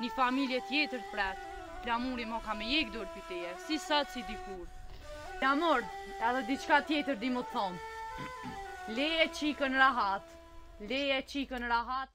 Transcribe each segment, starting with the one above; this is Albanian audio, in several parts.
Ni familje tjetër pret Flamuri mo ka me jek dorë pi teje si sot si dikur Flamur edhe diçka tjetër du me të thon Leje çikën rahat Leje çikën rahat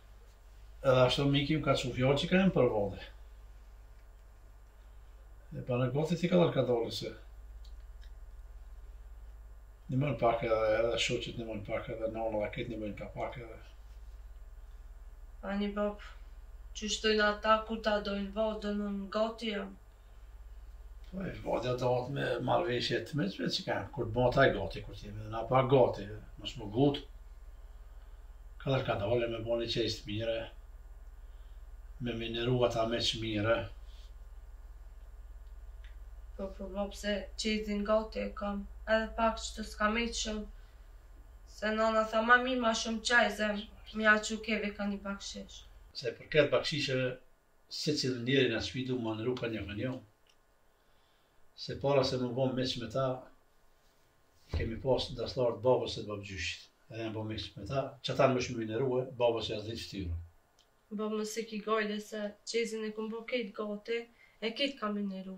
Edhe ashtu miki ju ka që fjallë që ka e më përvode. E pa në goti ti ka dalë ka doli se. Në mënë pak edhe, edhe shoqit në mënë pak edhe, në onë rakit në mënë ka pak edhe. Ani bab, që shtojnë ata ku ta dojnë vodën, në goti jam. Po e gati ato atë me marveshje të miqve, kur të bëhet ajo gati, kur të jemi dhe na po gati, më shmë gut, kadale kadale me bëni që ishtë mire, me mi neru ata miq mire. Po po po qejzin gati e kam, edhe pak që të s'ka me që shumë, se nana tha ma mi ma shumë qaj zemë, mi ja qe keve ka një bakshish. Se për këtë bakshisheve, Secili njeri na sfidu me i neru ka një ka një, se para se mu bo miq me ta, i kemi pasë dosllarët e babës e babgjyshit, edhe jemi bo miq me ta, qata më shumë mi neru e, babës e asë shtyrë. Babë mos ki gajle se qejzin e kemi bo krejt gati, e ketë kam mi neru.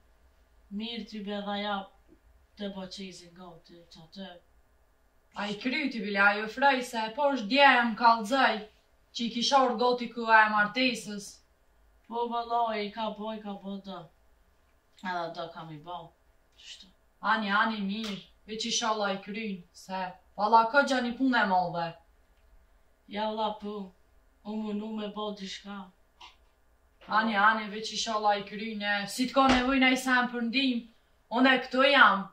Mirë tybe dhe ja tu bo qejzin gati ça të. A e kryti bile ajo prej se e poshtë dje e mkallxoi që i kisha ardh gati koha e martesës. Po valla e i ka bo i ka bo do edhe do ka mi bo qështu. Ani ani mirë veq ishalla i kryn se valla koka një punë e madhe. Ja vlla po u munu me bo dishka. Ani ani veq ishalla i kryne si të ke nevoj naj sen për ndihmë une këtu jam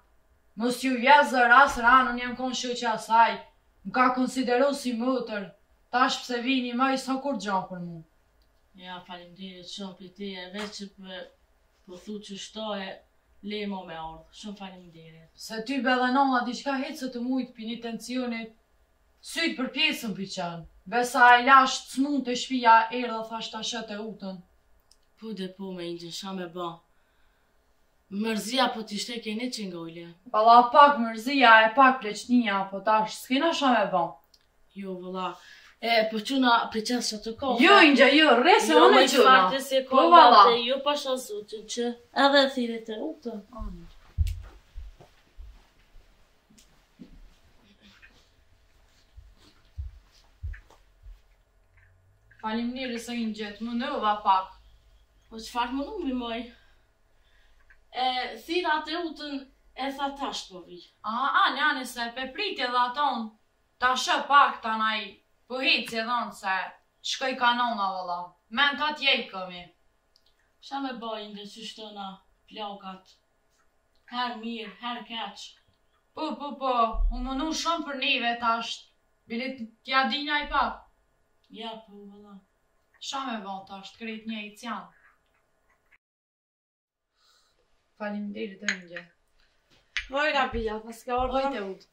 mos ju vjen zor as ran un jam kon shoqe e saj më ka konsideru si motër tash pse vijnë ni maj s'ka kurgja për mu. Ja faleminderit shumë për ti e veq që po thu që shto e le mo me ardhë shumë faleminderit se tybe edhe nona diçka hiç s' të mujtë për një tensionit Sytë për pjesën pyqën. Besa e lashtë s'munda te shpija erdha thash ta shoh te utën. Po de po mixhë s'kena çka me ba. Mërzia po t'i shtike n'qengele. Valla pak mërzia e pak pleqnia po tash s'kena çka me ba. Jo valla. E po çun për qenës sa të ka. Jo inxhë jo rrese jo, unë çuna. Po valla. Jo pasha zotin që edhe thirrë te utën. Amin. Faliminerit se i në gjithë, u munuve pak. Po çfarë munimi, moj? E, thirra Teutën e tha tash po vi. A, a, njani se pe prite edhe aton, thashë pak të naj, po hiç e dhonë se, shkoj ka nona valla, men të atje i këmi. Qa me bojnë edhe qysh t'jonë plakat? Herë mirë, herë keq. Po, po, po, u munu shumë për neve tash. Bile t'ja dina i pak. Ja, po, valla. Qa me bo tash, krejt një i cjan. Faliminderit të një. Moj Rabije, paska orë. Moj Teutë.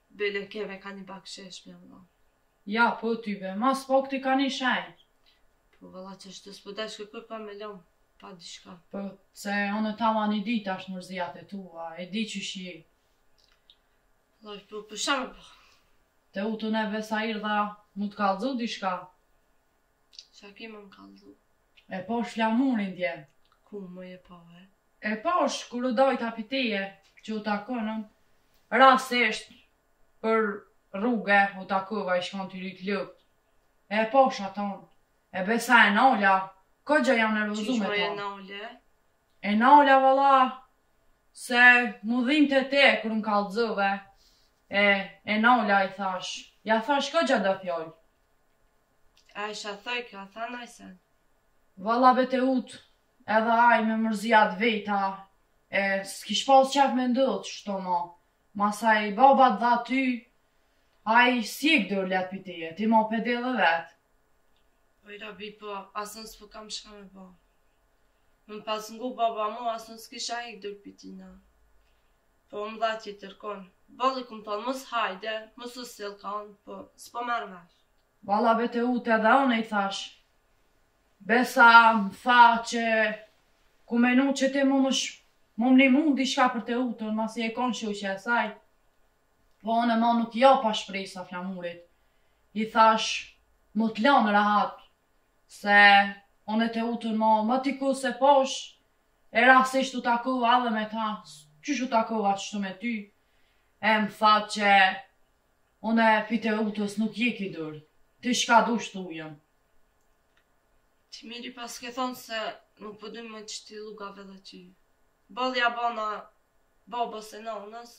Bile ke me ka një bakshesh me më Ja po tybe, mas pak ti ka një shenjë. Po valla që është të s'po desh kë kërë ka me lëmë, pa diçka. Po, se unë taman e di tash mërziat e tua, e di qysh i. Loj, po, po shë me po. Teutë, unë veç sa erdha, me të kallzu diçka. Qa ki me më kallzu? E pashë Flamurin dje. Ku më e po e? E pashë kur u dajta pi teje që u takonëm rastësisht për rruge u takova i shkon ti rrit luft e e pashë aton e besa e nala koxha jam nervozu me ta e nala valla se m'u dhimte ti kur më kallxove e e nala i thash ja thash koxha do fjalë a isha thoj kjo a tha naj sen valla be Teutë Edhe ai me mërziat e veta e s'kish pas qef me ndodh qështu mo mas ai baba të dha ty ai s'hjek dor let pi teje ti ma pe di edhe vet. Oj Rabije po as un s'po kam qka me ba me më pas ngu baba mu as un s'kisha hjek dor pi tina po më dha tjetërkon valla i kum thon mos hajde mos u sill ka un po s'po merr vesh. Valla be Teutë edhe un i thash Besa më tha qe kum menu qe ti munesh me më nimu diçka për Teutën masi je kon shoqja e saj po unë mo nuk ja u pa shpresa Flamurit i thash me të lanë rahat se unë Teutën mo moti ku s'e pashë e rastisht u takova edhe me ta qysh u takova kështu me ty e më tha qe Unë pi Teutës nuk hjeki dor, ti çka dush thujëm. Ti mirë i paske thonë se nuk po dojmë me qëti llugave edhe ty. Ball ja bana babës e nanës,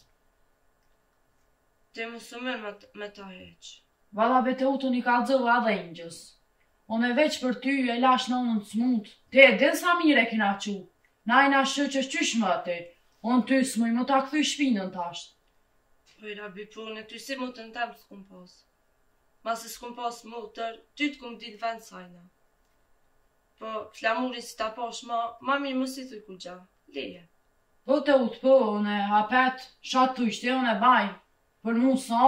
te mësumën me, me ta heq. Valla be Teutën i ka zëllë adhe ingjës. Unë veç për ty e lash nonën të smut. Ti e din sa mirë e kina çu. Na jina shoqe qysh moti. Unë ty s'muj me ta kthy shpinën tash. Oj Rabi po une ty si motrën tem t'kum pas. Masi s'kum pas motër, ty t'kum dit vend sajna. Po Flamurin si ta pash ma, ma mirë mos i thuj kurgja. Leje. Po Teutë po, une apet, shka t'thush ti une e baj, për mu s'a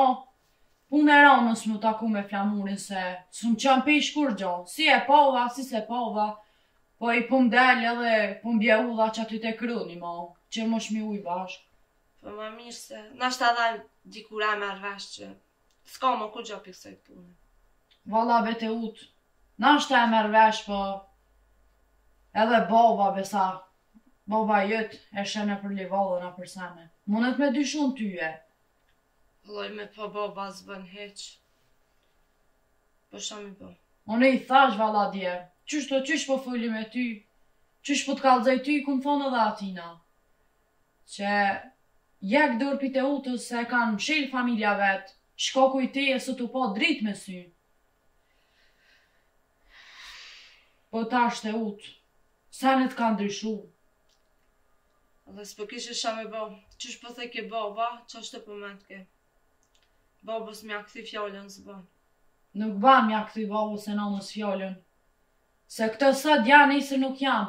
pun e ranë mos mu taku me Flamurin se, s'um çan pesh kurgja, si e pava, si s'e pava, po i pum del edhe pum bje udha qaty te kroni ma, që mushmi uj bashk. Po ma mirë se, nashta dal dikur e merr vesh që s'ka ma kurgjo pi ksaj pune. Valla be Teut, nashta e merr vesh po edhe baba besa, baba jot e shene për livadhna për sene. Mundet me dyshu n'tyje. Loj me po baba s'bon heç. Po shka me bo. Unë i thash valla dje, qysh të qysh po foli me ty, qysh po të kallzoj ty, kum thonë edhe atina. Se hjek dorë pi Teutës se e kan mshel familja vet shkaku i teje s'o tu pa drit me sy po tash Teutë senet kan ndryshu dhe s'po kishe shka me bo qysh po theke baba qashtu po metke babës mja kthy fjalën s'bo nuk ban mja kthy babës e nanës fjalën se kto sot jan nesër nuk jan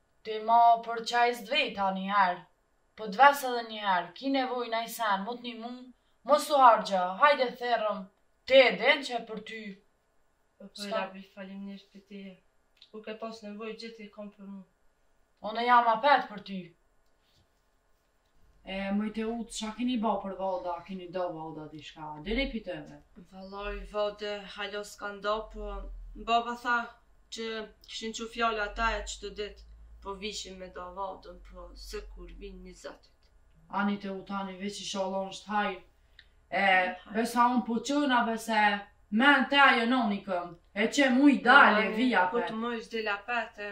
Te ma për qaj t'veta ni her po t'ves edhe ni her ki nevoj naj sen mu të nimu mos u hargja hajde therrëm ti e din qe për ty O po Rabi faleminderit pi teje kur ke pas nevoj gjith je kan për mu. Unë jam apet për ty. E moj Teutë, qa keni ba për voda, keni do voda dishka, dhe ne pitëve? Valla, vode, hala s'kan da, po baba tha që kishin çu fjalë ata e qito ditë, po vishin me da vodën, po se kur vinë ni zot e di. Ani Teut ani, veç ishalla osht hajr, e besa unë po çona, besa e men të ajo noni këmë, e që mu i dalë e vijate. Po të mojës dhe lapete,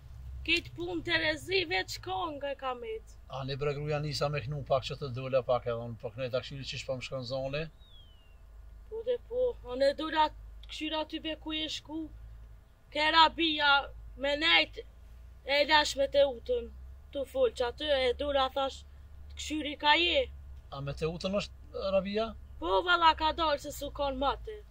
Krejt pun terezi veç konga ka met. Ani bre gru ja nisa me knu pak qetu dola pak edhe unë po knoj ta kshyri qysh po më shkon zani. Po de po, unë e dola këshyra tybe ku je shku, ke Rabia me nejt e lash me Teutën, tu fol qaty e dola thash këshyri ka je. A me Teutën është Rabia? Po valla ka dalë se s'u kanë moti.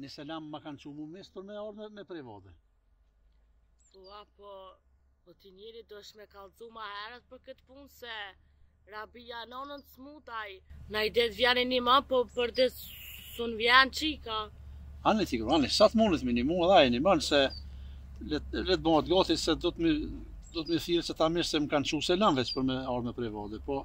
Një selam ma kanë qumë misë për me orë me prej vode. Po, apo, po ti njeri u dasht me kallëzu ma herët për këtë punë se Rabia nonën smutaj. Na i detë vjani një ma, po për dhe sun vjanë çika. Ani ti kqyr, ani, sa të mundit me nimu dhe e një mënë se letë le t'bëhet gati se do të mi do të më thirrë se ta mirë se më kanë çu selam veç për me ardh me pre vode, po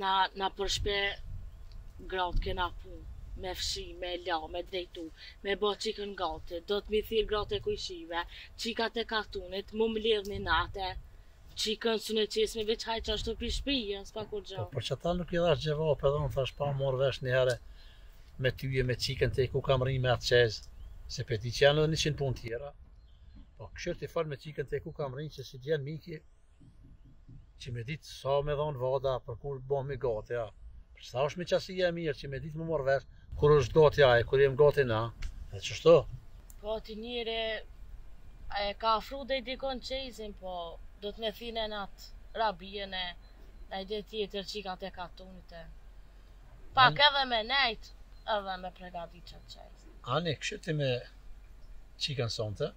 Na na për shpi gratë kena punë me fshi, me la, me drejtu, me bo qikën gati, do të mi thirrë gratë e kojshive, qikat e katunit, mu mledh ni natë, qikën s'un e qesim veç hajt qashtu pi shpije, s'ka kurgjo. Po për qata nuk i dhash xhevap edhe unë thash pa u marrë vesh një herë me ty e me qikën te ku ka mrri me atë qejz, se pe di që janë edhe njëqind punë tjera, po kqyr ti fol me qikën te ku ka mrri që si t'vjen miki, Që me ditë sa me dhonë vade, për kur të bohemi gati, ja. Për sa është me qasija e mirë, që me ditë mu marrë vesh, kur është gati ajo, kur jem gati na, e qishtu? Gati njëre, e ka afru dhe i dikon qejzin, po do të mi thirrë ne atë Rabien e naj tjetër qika të katunit e. Pak edhe me nejtë, edhe me pregatit qat qejzin. Ani, kqyr ti me qikën sonte?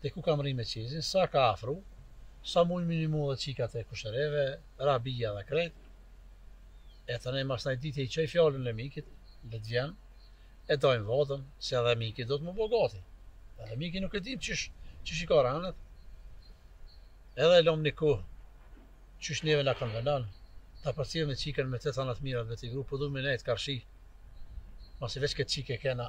te ku ka mrri me qejzin, sa ka afru, sa mujnë mi nimu dhe qikat e kusherive, Rabija dhe krejt, e tane mas naj dite i qoj fjalën e mikit, le të vjen, e dajmë vaden, se edhe miki do të mu bo gati, edhe mikit nuk e dim qysh, qysh i ka renet, edhe i lom një kohë, qysh neve na konvenon, ta përcjellim qikën me të tanat mirat edhe ti gru, po du me nejtë karshi, masi veç këtë qikë e kena,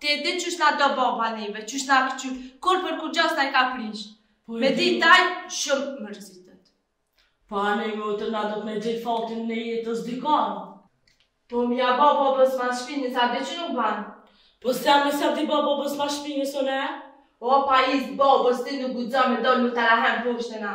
Ti e din qysh na do baba neve, qysh na kqyr, kurrë për kurrë gja s'na i ka prish. Po me ditë aj shumë mërzitet. Po ani motër na do të me gjetë fatin e jetës dikun. Po me ia bo babës mas shpine, sa di që nuk ban. Po se a mos po ja bo babës mas shpine, së ne? O pa izë t'babës, ti nuk guxon me, do nuk të rahem po shtë në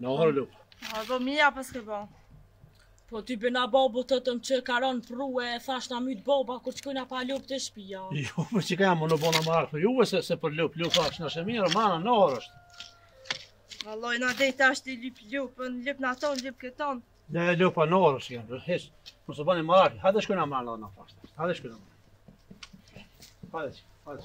Në ahër e lopa. A do mija pas ke bo. Po ti bëna babu të tëm që karon prue e thash na myt baba kur shkojna pa lopë te shpia. Jo, për që kam, unë bona merak për juve se, se për lopë, lopa asht shumë mirë, mana në ahër është. Valoj, na dhe të ashtë i lup lup, në lup në aton, lup këton. Dhe e lopa në ahër është jenë, hesh, mos bani merak, hajde shkojna marrë në fashtë, hajde shkojna marrë. Hajde, hajde.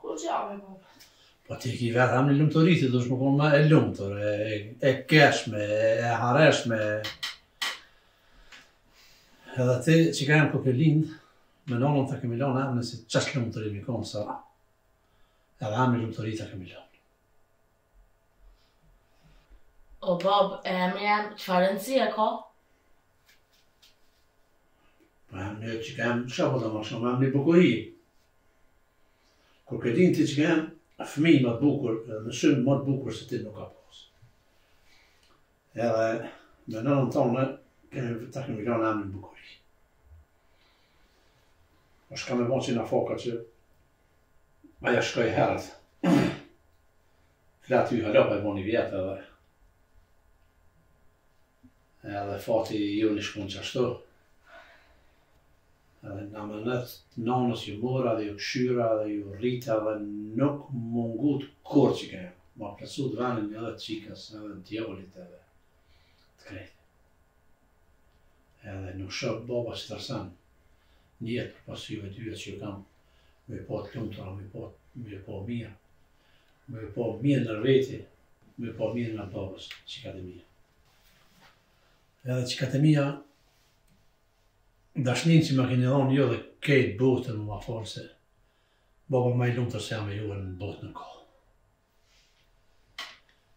Kur që jam e babë? Po ti ki vetë emnin Lumturije, dush me konë ma e lumtur, e qeshme, e hareshme. Edhe ti qika jem kur ke lind, me nonën ta kemi lonë emnin si qashtu Lumturije, me konë së Edhe emnin Lumturije ta kemi lonë. O bab, e emni jem, çfarë rëndësie ka? Po emri qika eme, që po të më shumë, emri Bukuri. Kur ke lind ti qika eme, a fëmi më të bukur, dhe më shumë më të bukur se ti nuk ka pasë. Edhe, me nënën tonde, kemi ta kemi lënë emrin Bukuri. O shka me vonë që në foka që, Ajo shkoi herët. T'la ty hala pa bo ni vjet edhe. Edhe fati jonë ish kon qashtu. Edhe une n'ven të nonës ju mora dhe ju këshyra dhe ju rrita dhe nuk mungut kurrçka. Ma plotsut venin edhe t'çikës edhe t'djalit edhe të krejt. Edhe nuk shoh baba tjetër sen në jetë përpos juve dyve që ju kam Me ju pa të lumtura, me ju pa, me ju pa mirë. Me ju pa mirë në rreti, me ju pa mirë nga baba, çikat e mia. Edhe çikat e mia, dashnin që ma keni dhonë ju dhe krejt botën me ma ofru se baba ma i lumtur se jam me juve në botë nuk ka.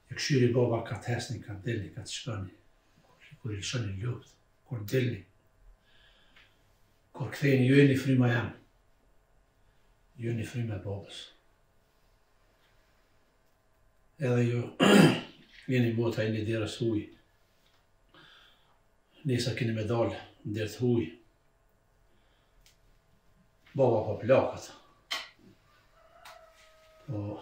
E këshyr baba kah të hecni, kah të delni, kah të shkoni, kur i lëshoni luftë, kur delni, Kur ktheheni ju jeni fryma jem. Ju jeni fryma e babës. Edhe ju jeni bota jeni derës huj. Nesër keni me dalë në derë të huj. Baba po plaket. Po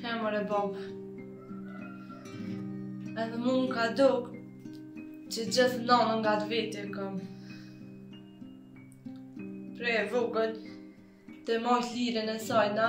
Zemër e babë. Edhe mu më ka duk që gjithë nonën ngat veti e kom. Prej e vogël të maj lirën e sajna.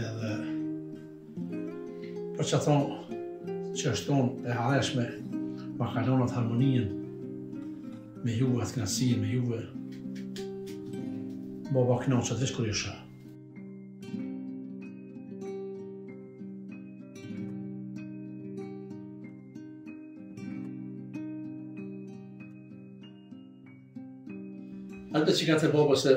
Edhe për që thonë që është tonë e hareshme ma kalonat harmonien me juve atë knasien me juve baba këna që të shkër jësha. Atë që ka të baba se